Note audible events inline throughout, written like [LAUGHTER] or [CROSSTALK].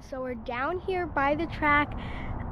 so we're down here by the track.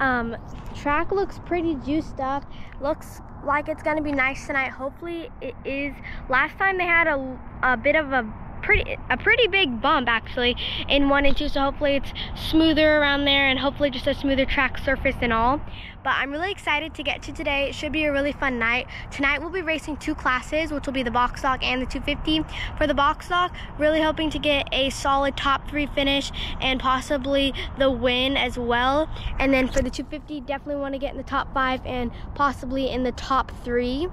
Um, track looks pretty juiced up. Looks like it's gonna be nice tonight. Hopefully it is. Last time they had a, a bit of a pretty a pretty big bump actually in one and two so hopefully it's smoother around there and hopefully just a smoother track surface and all. But i'm really excited to get to today. It should be a really fun night. Tonight we'll be racing two classes which will be the box stock and the 250 for the box stock really hoping to get a solid top three finish and possibly the win as well. And then for the 250 definitely want to get in the top five and possibly in the top three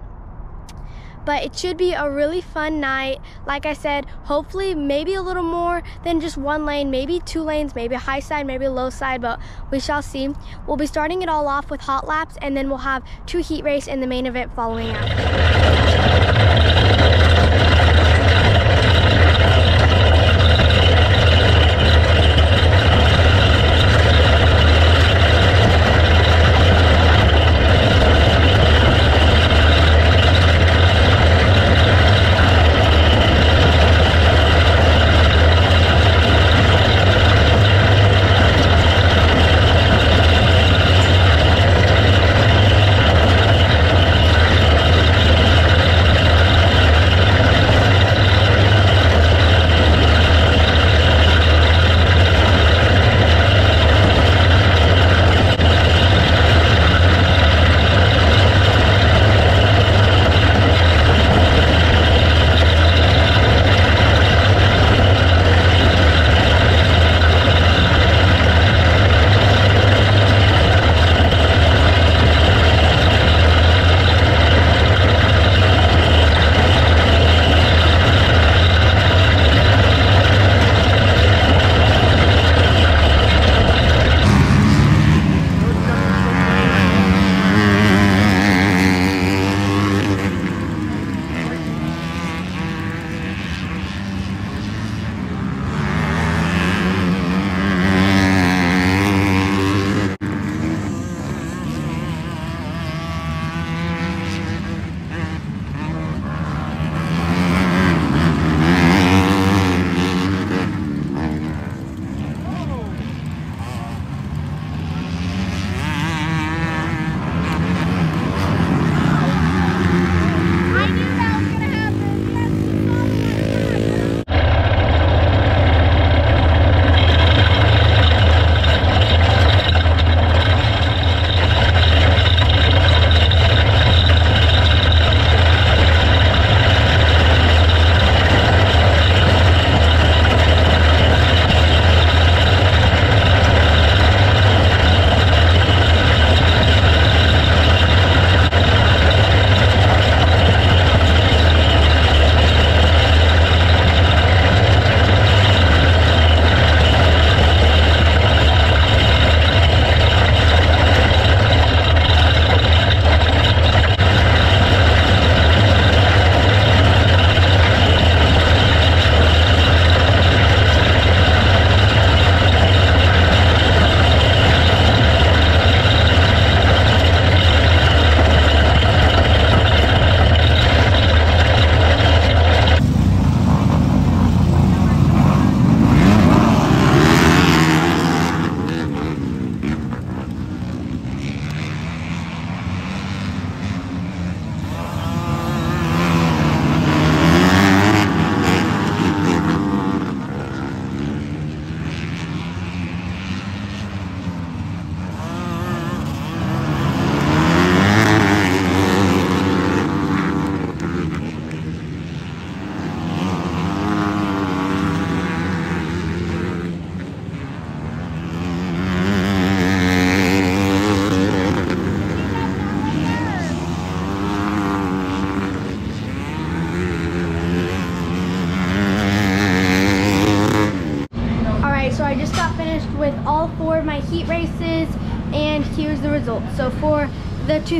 but it should be a really fun night. Like I said, hopefully maybe a little more than just one lane, maybe two lanes, maybe a high side, maybe a low side, but we shall see. We'll be starting it all off with hot laps and then we'll have two heat race and the main event following after.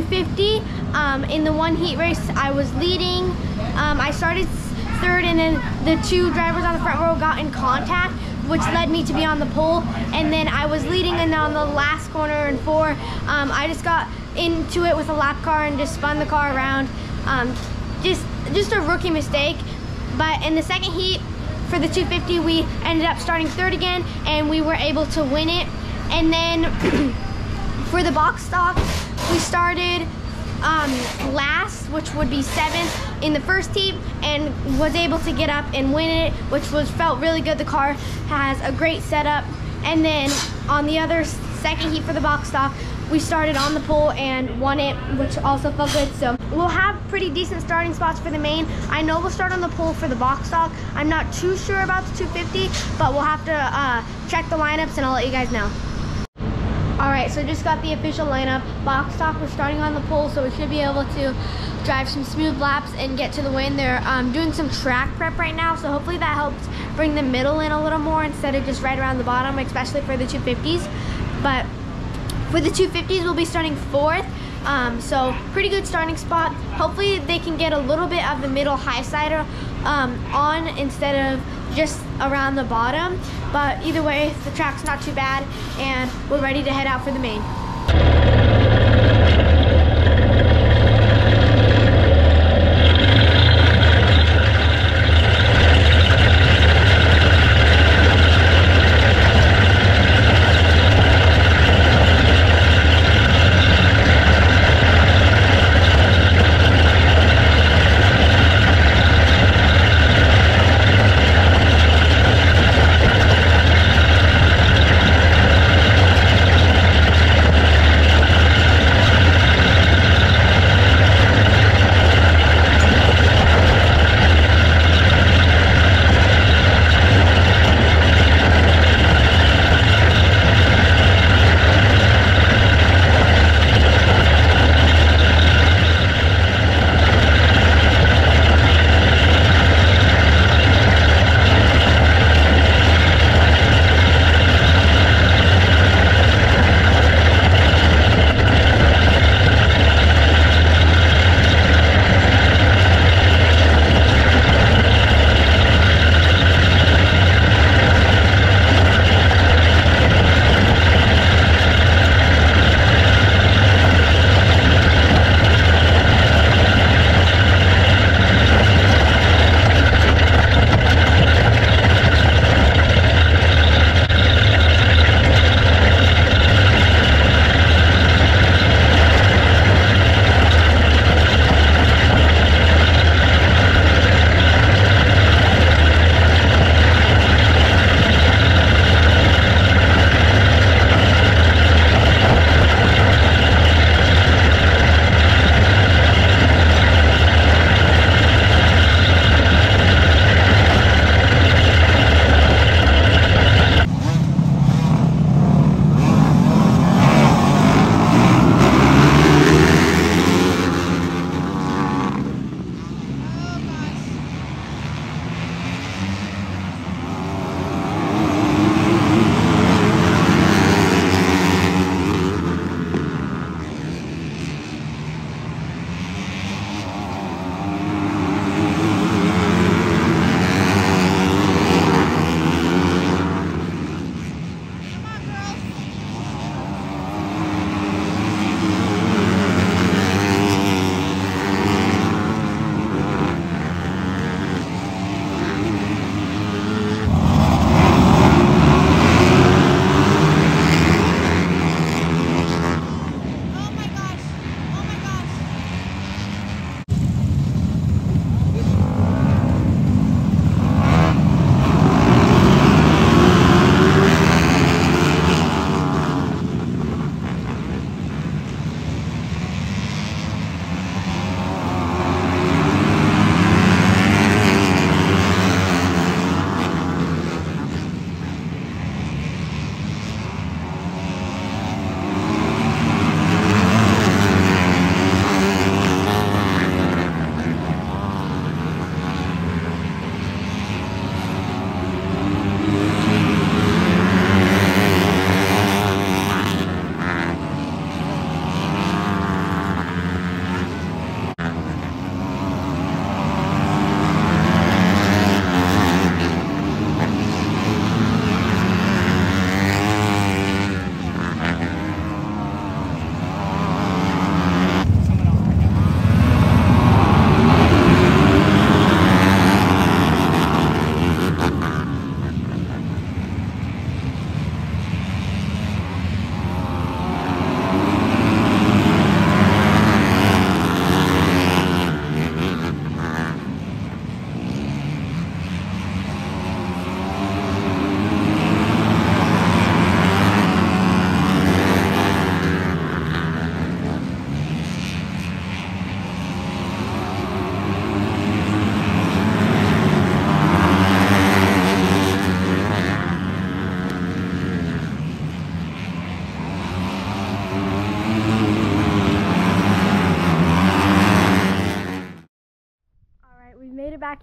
250, um, in the one heat race, I was leading. Um, I started third and then the two drivers on the front row got in contact which led me to be on the pole and then I was leading and on the last corner in four um, I just got into it with a lap car and just spun the car around um, just just a rookie mistake but in the second heat for the 250, we ended up starting third again, and we were able to win it. And then [CLEARS THROAT] for the box stock, we started um, last, which would be seventh in the first heat, and was able to get up and win it, which was felt really good. The car has a great setup. And then on the other second heat for the box stock, we started on the pole and won it, which also felt good. So we'll have pretty decent starting spots for the main. I know we'll start on the pole for the box stock. I'm not too sure about the 250, but we'll have to uh, check the lineups and I'll let you guys know. All right, so just got the official lineup. Box stock, we're starting on the pole, so we should be able to drive some smooth laps and get to the win. They're um, doing some track prep right now, so hopefully that helps bring the middle in a little more instead of just right around the bottom, especially for the 250s. But for the 250s, we'll be starting fourth. Um, so pretty good starting spot. Hopefully they can get a little bit of the middle high sider um, on instead of just around the bottom. But either way, the track's not too bad and we're ready to head out for the main.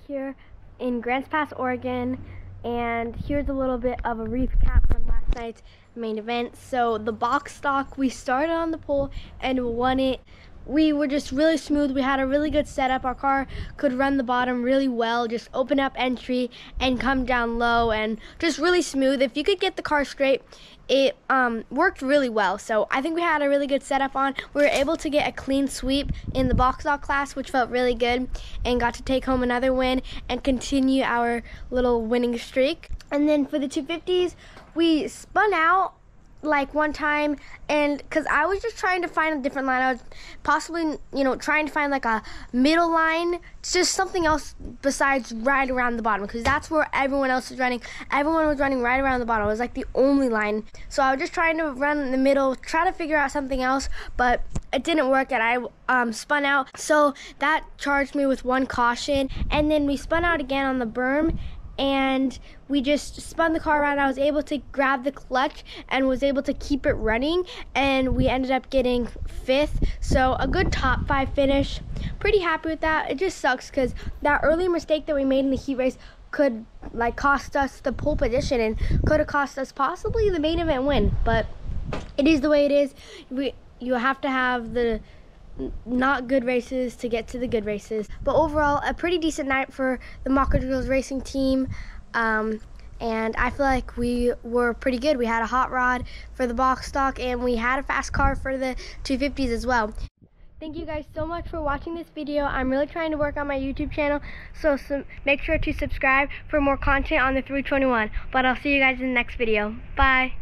Here in Grants Pass, Oregon. And here's a little bit of a recap from last night's main event. So the box stock, we started on the pole and won it we were just really smooth. We had a really good setup. Our car could run the bottom really well, just open up entry and come down low and just really smooth. If you could get the car straight, it um, worked really well. So I think we had a really good setup on. We were able to get a clean sweep in the box stock class, which felt really good, and got to take home another win and continue our little winning streak. And then for the 250s, we spun out like one time and because i was just trying to find a different line. I was possibly you know trying to find like a middle line it's just something else besides right around the bottom because that's where everyone else was running. Everyone was running right around the bottom. It was like the only line. So i was just trying to run in the middle try to figure out something else but it didn't work and i um, spun out. So that charged me with one caution and then we spun out again on the berm and we just spun the car around. I was able to grab the clutch and was able to keep it running, and we ended up getting fifth. So a good top five finish. Pretty happy with that. It just sucks because that early mistake that we made in the heat race could like cost us the pole position and could have cost us possibly the main event win. But it is the way it is. We you have to have the not good races to get to the good races. But overall, a pretty decent night for the Mockridge racing team. Um, and I feel like we were pretty good. We had a hot rod for the box stock, and we had a fast car for the 250s as well. Thank you guys so much for watching this video. I'm really trying to work on my YouTube channel, so make sure to subscribe for more content on the 321. But I'll see you guys in the next video. Bye.